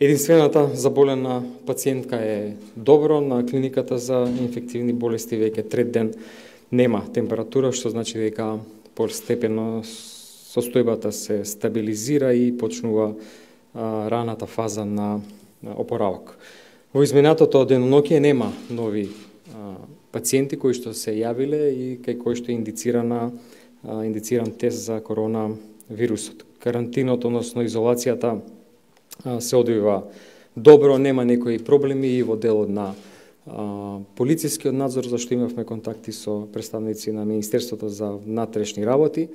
Единствената заболена пациентка е добро на клиниката за инфективни болести веќе трет ден нема температура, што значи дека постепено состојбата се стабилизира и почнува а, раната фаза на, на опоравок. Во изминатото денонокие нема нови а, пациенти кои што се јавиле и кај кои што е индицирана а, индициран тест за корона вирусот. Карантинот, односно изолацијата се одвива добро, нема некои проблеми и во делот на полицискиот надзор, зашто имавме контакти со представници на Министерството за внатрешни работи.